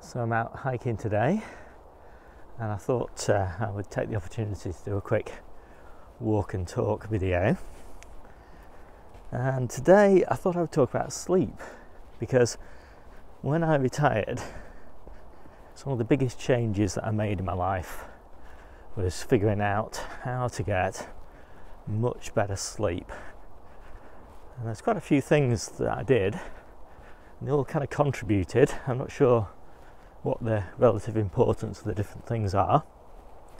So I'm out hiking today, and I thought uh, I would take the opportunity to do a quick walk and talk video. And today I thought I would talk about sleep because when I retired, some of the biggest changes that I made in my life was figuring out how to get much better sleep. And there's quite a few things that I did, and they all kind of contributed. I'm not sure what the relative importance of the different things are.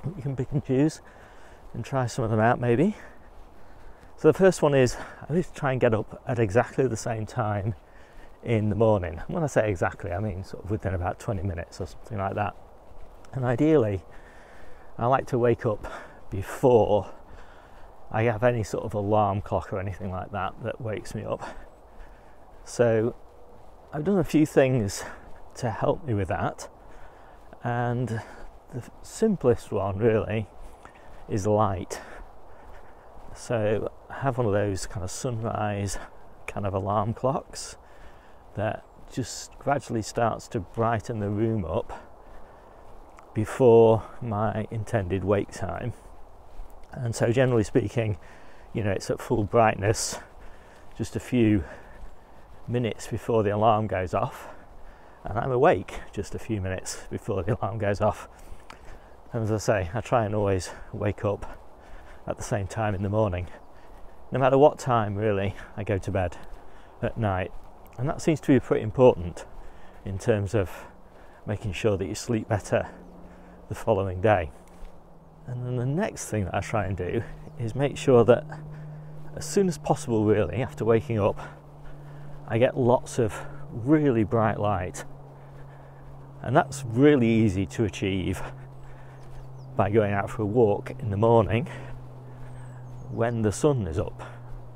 You can pick and choose and try some of them out maybe. So the first one is I always try and get up at exactly the same time in the morning. When I say exactly, I mean sort of within about 20 minutes or something like that. And ideally, I like to wake up before I have any sort of alarm clock or anything like that that wakes me up. So I've done a few things to help me with that. And the simplest one really is light. So I have one of those kind of sunrise kind of alarm clocks that just gradually starts to brighten the room up before my intended wake time. And so, generally speaking, you know, it's at full brightness just a few minutes before the alarm goes off and I'm awake just a few minutes before the alarm goes off. And as I say, I try and always wake up at the same time in the morning, no matter what time really I go to bed at night. And that seems to be pretty important in terms of making sure that you sleep better the following day. And then the next thing that I try and do is make sure that as soon as possible, really, after waking up, I get lots of really bright light. And that's really easy to achieve by going out for a walk in the morning when the sun is up.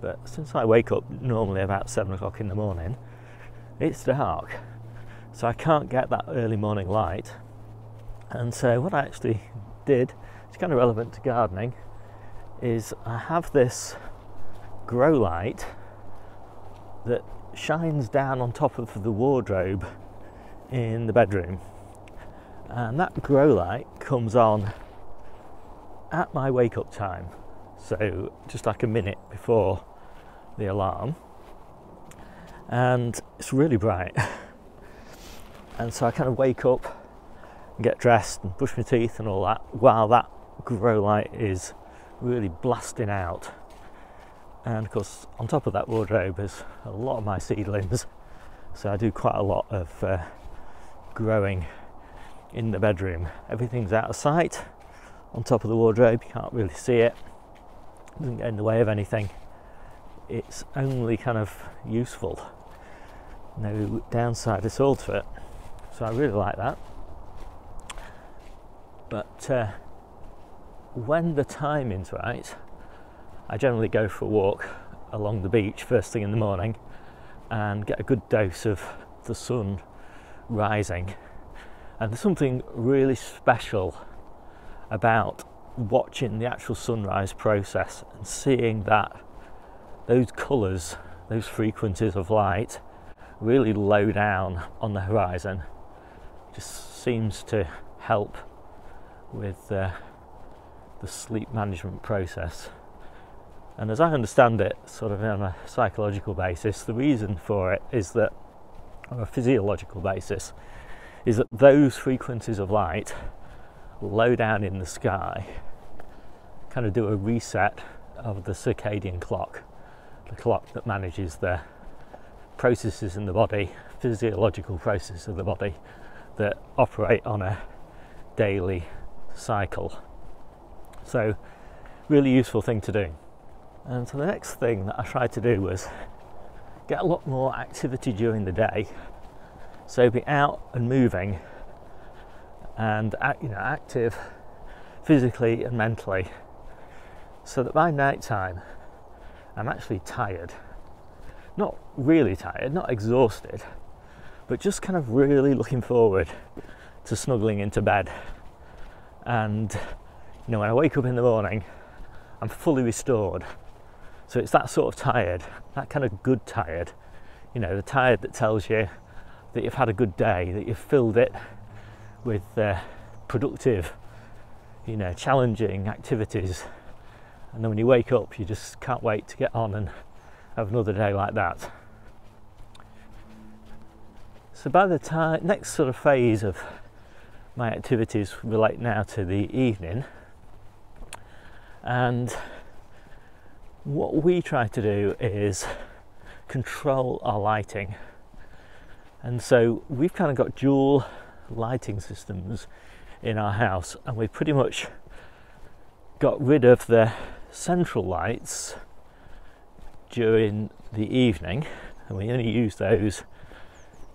But since I wake up normally about seven o'clock in the morning, it's dark. So I can't get that early morning light. And so what I actually did, it's kind of relevant to gardening, is I have this grow light that shines down on top of the wardrobe in the bedroom. And that grow light comes on at my wake up time, so just like a minute before the alarm. And it's really bright. And so I kind of wake up and get dressed and brush my teeth and all that while that grow light is really blasting out and of course on top of that wardrobe is a lot of my seedlings. So I do quite a lot of uh, growing in the bedroom. Everything's out of sight. On top of the wardrobe you can't really see it. Doesn't get in the way of anything. It's only kind of useful. No downside at all to it. So I really like that. But uh, when the timing's right I generally go for a walk along the beach first thing in the morning and get a good dose of the sun rising. And there's something really special about watching the actual sunrise process and seeing that those colours, those frequencies of light really low down on the horizon just seems to help with uh, the sleep management process. And as I understand it, sort of on a psychological basis, the reason for it is that, on a physiological basis, is that those frequencies of light low down in the sky kind of do a reset of the circadian clock, the clock that manages the processes in the body, physiological processes of the body that operate on a daily cycle. So, really useful thing to do. And so the next thing that I tried to do was get a lot more activity during the day. So be out and moving and you know active physically and mentally so that by night time I'm actually tired. Not really tired, not exhausted, but just kind of really looking forward to snuggling into bed. And you know, when I wake up in the morning, I'm fully restored so it's that sort of tired, that kind of good tired, you know, the tired that tells you that you've had a good day, that you've filled it with uh, productive, you know, challenging activities. And then when you wake up, you just can't wait to get on and have another day like that. So by the time next sort of phase of my activities relate now to the evening, and what we try to do is control our lighting. And so we've kind of got dual lighting systems in our house, and we've pretty much got rid of the central lights during the evening, and we only use those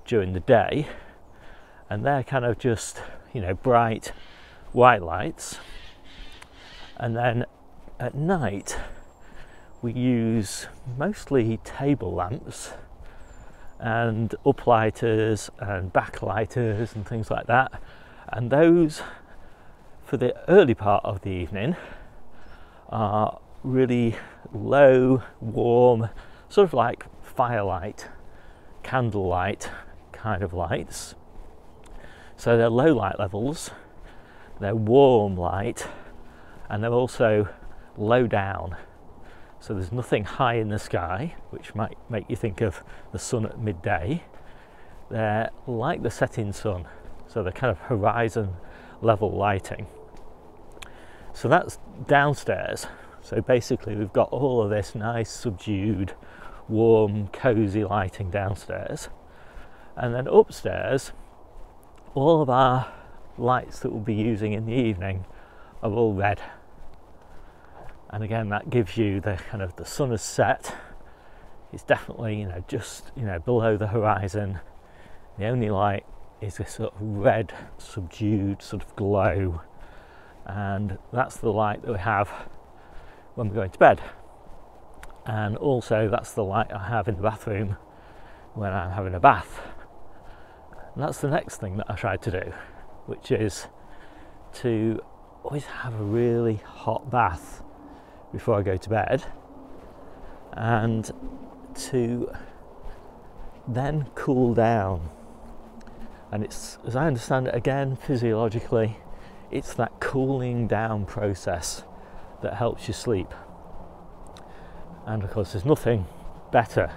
during the day, and they're kind of just you know bright white lights, and then at night we use mostly table lamps and uplighters and backlighters and things like that. And those, for the early part of the evening, are really low, warm, sort of like firelight, candlelight kind of lights. So they're low light levels, they're warm light, and they're also low down. So there's nothing high in the sky, which might make you think of the sun at midday. They're like the setting sun, so they're kind of horizon level lighting. So that's downstairs. So basically, we've got all of this nice, subdued, warm, cozy lighting downstairs. And then upstairs, all of our lights that we'll be using in the evening are all red and again that gives you the kind of the sun has set. It's definitely you know just you know below the horizon. The only light is this sort of red subdued sort of glow. And that's the light that we have when we're going to bed. And also that's the light I have in the bathroom when I'm having a bath. And that's the next thing that I tried to do which is to always have a really hot bath before I go to bed, and to then cool down. And it's, as I understand it, again, physiologically, it's that cooling down process that helps you sleep. And of course, there's nothing better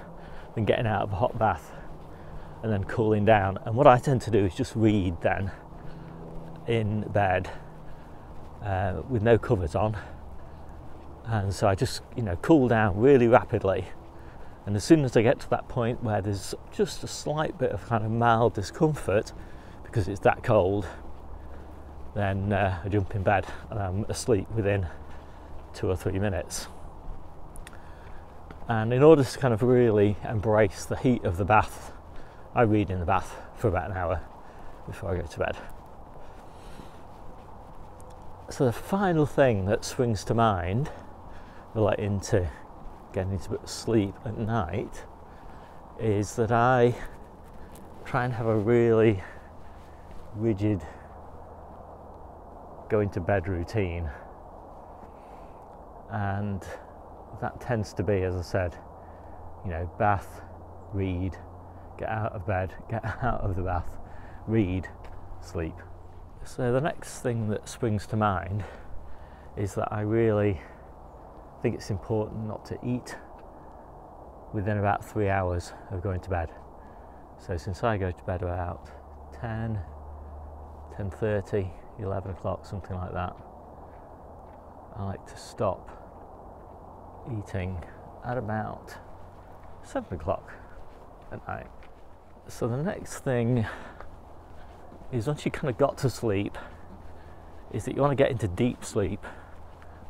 than getting out of a hot bath and then cooling down. And what I tend to do is just read then in bed uh, with no covers on and so I just you know cool down really rapidly. And as soon as I get to that point where there's just a slight bit of kind of mild discomfort because it's that cold then uh, I jump in bed and I'm asleep within two or three minutes. And in order to kind of really embrace the heat of the bath I read in the bath for about an hour before I go to bed. So the final thing that swings to mind relating into getting into sleep at night is that I try and have a really rigid going to bed routine. And that tends to be, as I said, you know, bath, read, get out of bed, get out of the bath, read, sleep. So the next thing that springs to mind is that I really I think it's important not to eat within about three hours of going to bed. So since I go to bed about 10, 10.30, 11 o'clock, something like that, I like to stop eating at about 7 o'clock at night. So the next thing is once you kind of got to sleep, is that you want to get into deep sleep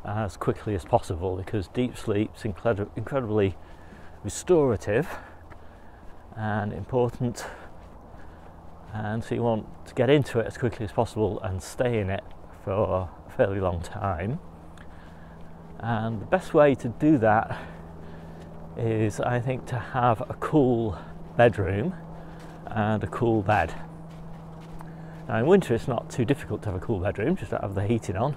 as quickly as possible because deep sleep is incredibly restorative and important. And so you want to get into it as quickly as possible and stay in it for a fairly long time. And the best way to do that is, I think, to have a cool bedroom and a cool bed. Now, in winter, it's not too difficult to have a cool bedroom, just to have the heating on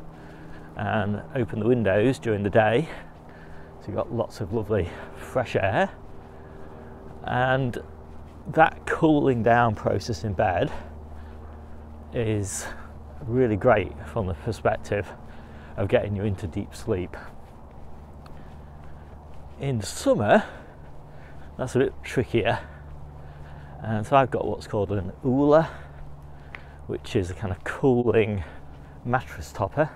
and open the windows during the day. So you've got lots of lovely fresh air. And that cooling down process in bed is really great from the perspective of getting you into deep sleep. In summer, that's a bit trickier. And so I've got what's called an Ooler, which is a kind of cooling mattress topper,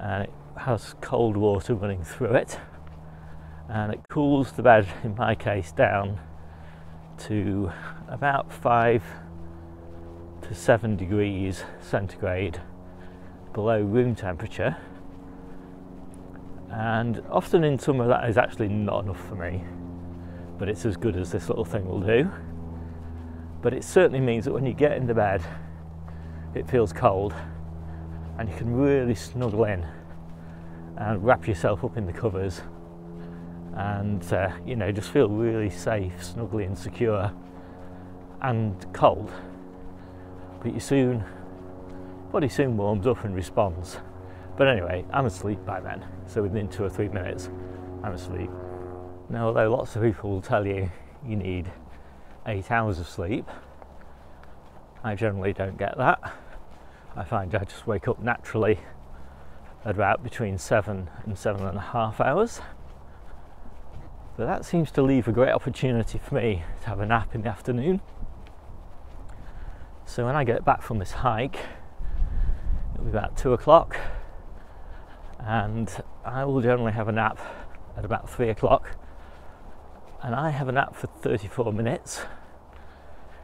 and it has cold water running through it, and it cools the bed, in my case, down to about five to seven degrees centigrade below room temperature. And often in summer, that is actually not enough for me, but it's as good as this little thing will do. But it certainly means that when you get into bed, it feels cold and you can really snuggle in and wrap yourself up in the covers and uh, you know just feel really safe, snuggly and secure and cold. But you soon body soon warms up and responds. But anyway, I'm asleep by then, so within two or three minutes, I'm asleep. Now, although lots of people will tell you you need eight hours of sleep, I generally don't get that. I find I just wake up naturally at about between seven and seven and a half hours. But that seems to leave a great opportunity for me to have a nap in the afternoon. So when I get back from this hike, it'll be about two o'clock, and I will generally have a nap at about three o'clock. And I have a nap for 34 minutes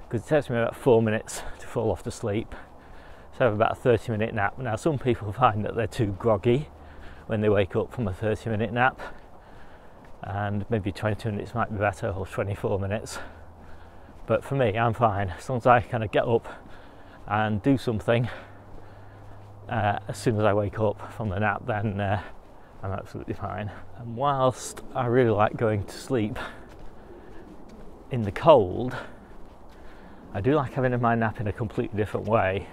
because it takes me about four minutes to fall off to sleep. So have about a 30 minute nap. Now, some people find that they're too groggy when they wake up from a 30 minute nap, and maybe 22 minutes might be better, or 24 minutes. But for me, I'm fine as long as I kind of get up and do something uh, as soon as I wake up from the nap, then uh, I'm absolutely fine. And whilst I really like going to sleep in the cold, I do like having my nap in a completely different way.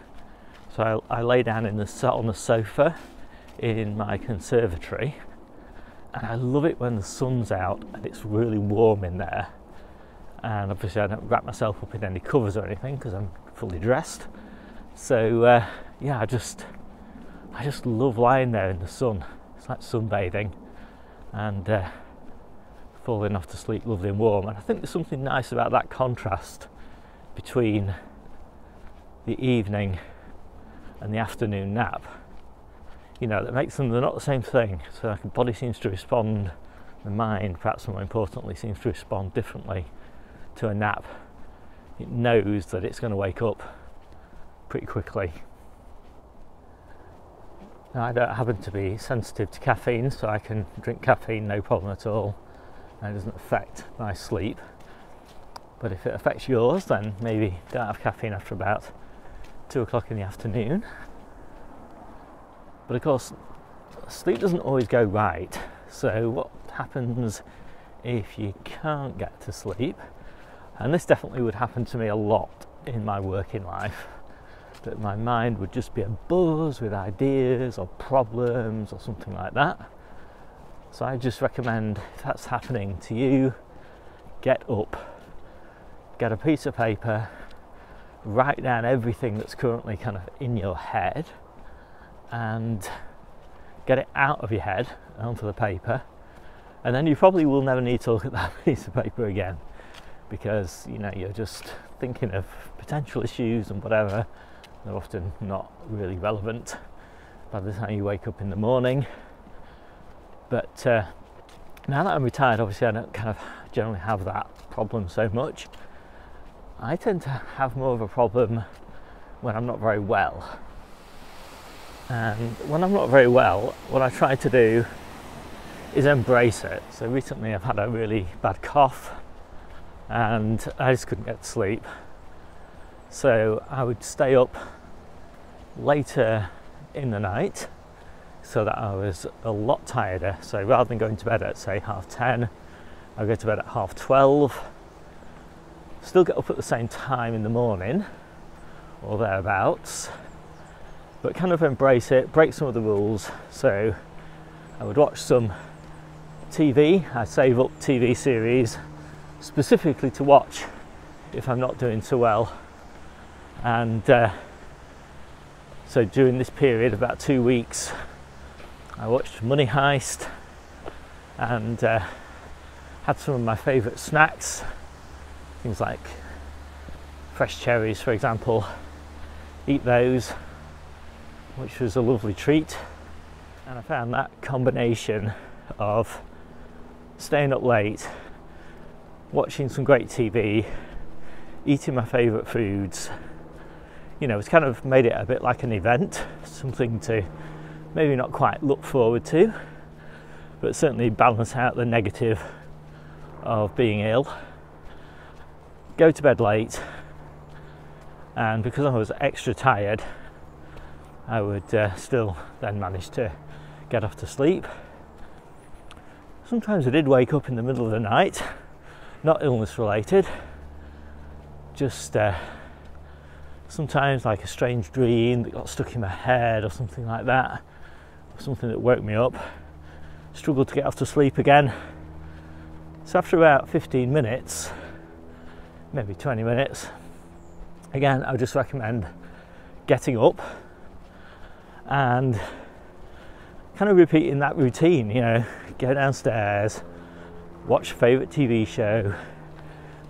So I, I lay down in the on the sofa in my conservatory, and I love it when the sun's out and it's really warm in there. And obviously, I don't wrap myself up in any covers or anything because I'm fully dressed. So uh, yeah, I just I just love lying there in the sun. It's like sunbathing and uh, falling off to sleep lovely and warm. And I think there's something nice about that contrast between the evening and the afternoon nap. You know, that makes them, they're not the same thing. So the body seems to respond, the mind, perhaps more importantly, seems to respond differently to a nap. It knows that it's going to wake up pretty quickly now, I don't happen to be sensitive to caffeine, so I can drink caffeine no problem at all, and it doesn't affect my sleep. But if it affects yours, then maybe don't have caffeine after about two o'clock in the afternoon. But of course, sleep doesn't always go right. So, what happens if you can't get to sleep? And this definitely would happen to me a lot in my working life that my mind would just be a buzz with ideas or problems or something like that. So I just recommend if that's happening to you, get up, get a piece of paper, write down everything that's currently kind of in your head and get it out of your head onto the paper. And then you probably will never need to look at that piece of paper again because you know you're just thinking of potential issues and whatever they're often not really relevant by the time you wake up in the morning. But uh, now that I'm retired, obviously I don't kind of generally have that problem so much. I tend to have more of a problem when I'm not very well. And when I'm not very well, what I try to do is embrace it. So recently I've had a really bad cough and I just couldn't get to sleep. So I would stay up later in the night so that I was a lot tireder. So rather than going to bed at say half 10, I go to bed at half 12. Still get up at the same time in the morning or thereabouts, but kind of embrace it, break some of the rules. So I would watch some TV, I save up TV series specifically to watch if I'm not doing so well. And uh, so during this period, about two weeks, I watched Money Heist and uh, had some of my favourite snacks, things like fresh cherries, for example. Eat those, which was a lovely treat. And I found that combination of staying up late, watching some great TV, eating my favourite foods, you know, it's kind of made it a bit like an event, something to maybe not quite look forward to, but certainly balance out the negative of being ill. Go to bed late, and because I was extra tired, I would uh, still then manage to get off to sleep. Sometimes I did wake up in the middle of the night, not illness related, just uh, sometimes like a strange dream that got stuck in my head or something like that, or something that woke me up. Struggled to get off to sleep again. So after about 15 minutes, maybe 20 minutes, again, I would just recommend getting up and kind of repeating that routine, you know, go downstairs, watch a favourite TV show,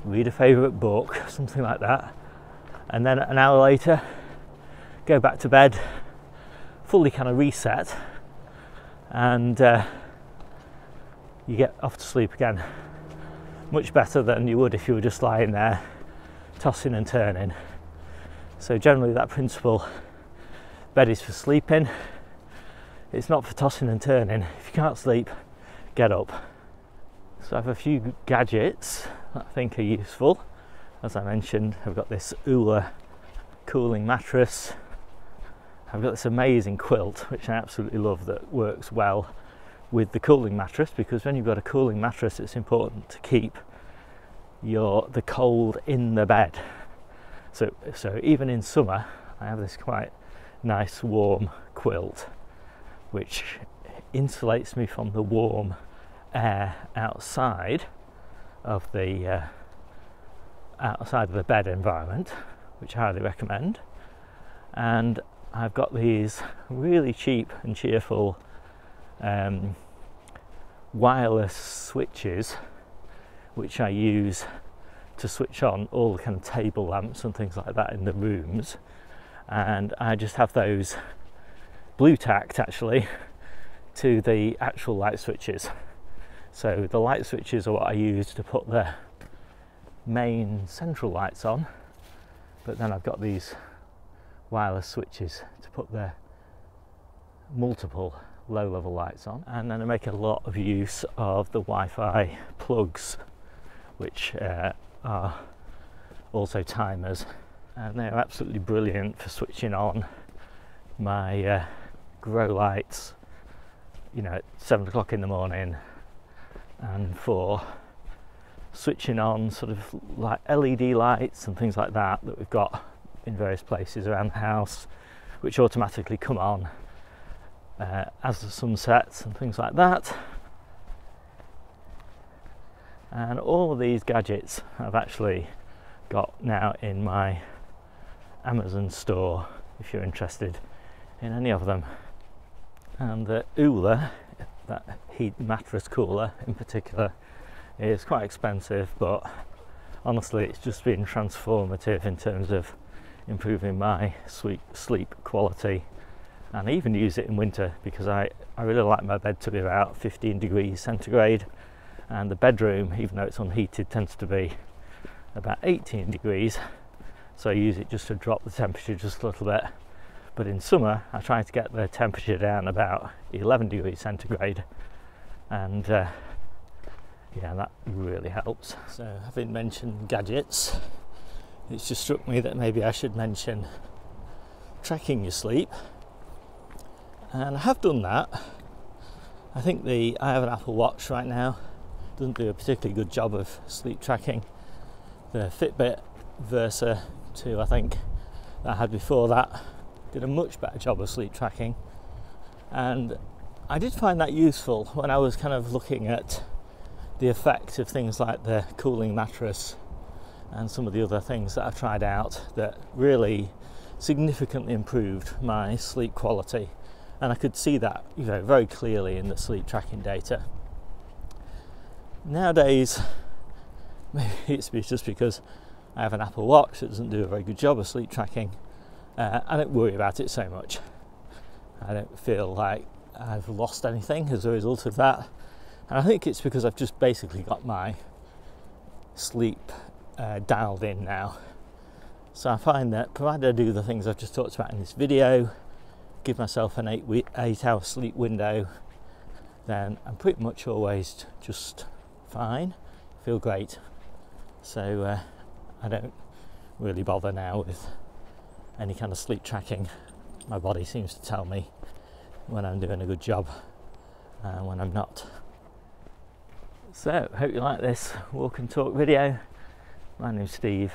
read a favourite book, something like that, and then an hour later, go back to bed, fully kind of reset, and uh, you get off to sleep again. Much better than you would if you were just lying there, tossing and turning. So, generally, that principle bed is for sleeping, it's not for tossing and turning. If you can't sleep, get up. So I have a few gadgets that I think are useful. As I mentioned, I've got this Ooler cooling mattress. I've got this amazing quilt, which I absolutely love, that works well with the cooling mattress because when you've got a cooling mattress, it's important to keep your the cold in the bed. So, so even in summer, I have this quite nice warm quilt which insulates me from the warm air outside of the uh, outside of the bed environment, which I highly recommend. And I've got these really cheap and cheerful um, wireless switches, which I use to switch on all the kind of table lamps and things like that in the rooms. And I just have those blue tacked actually to the actual light switches. So the light switches are what I use to put the main central lights on, but then I've got these wireless switches to put the multiple low level lights on. And then I make a lot of use of the Wi Fi plugs, which uh, are also timers, and they're absolutely brilliant for switching on my. Uh, grow lights, you know, at seven o'clock in the morning, and for switching on sort of like LED lights and things like that that we've got in various places around the house, which automatically come on uh, as the sun sets and things like that. And all these gadgets I've actually got now in my Amazon store if you're interested in any of them and the Ooler, that heat mattress cooler in particular, is quite expensive, but honestly, it's just been transformative in terms of improving my sleep, sleep quality. And I even use it in winter because I, I really like my bed to be about 15 degrees centigrade, and the bedroom, even though it's unheated, tends to be about 18 degrees. So I use it just to drop the temperature just a little bit but in summer, I try to get the temperature down about 11 degrees centigrade, and uh, yeah, that really helps. So, having mentioned gadgets, it's just struck me that maybe I should mention tracking your sleep, and I have done that. I think the I have an Apple Watch right now. Doesn't do a particularly good job of sleep tracking. The Fitbit Versa 2, I think, that I had before that did a much better job of sleep tracking. And I did find that useful when I was kind of looking at the effect of things like the cooling mattress and some of the other things that I've tried out that really significantly improved my sleep quality. And I could see that you know, very clearly in the sleep tracking data. Nowadays, maybe it's just because I have an Apple Watch that doesn't do a very good job of sleep tracking. Uh, I don't worry about it so much. I don't feel like I've lost anything as a result of that. And I think it's because I've just basically got my sleep uh, dialed in now. So I find that provided I do the things I've just talked about in this video, give myself an eight, eight hour sleep window, then I'm pretty much always just fine, feel great. So uh, I don't really bother now with any kind of sleep tracking. My body seems to tell me when I'm doing a good job and when I'm not. So, hope you like this walk and talk video. My name's Steve.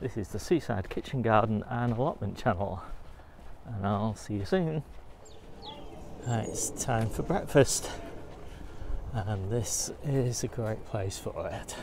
This is the Seaside Kitchen Garden and Allotment channel, and I'll see you soon. Right, it's time for breakfast, and this is a great place for it.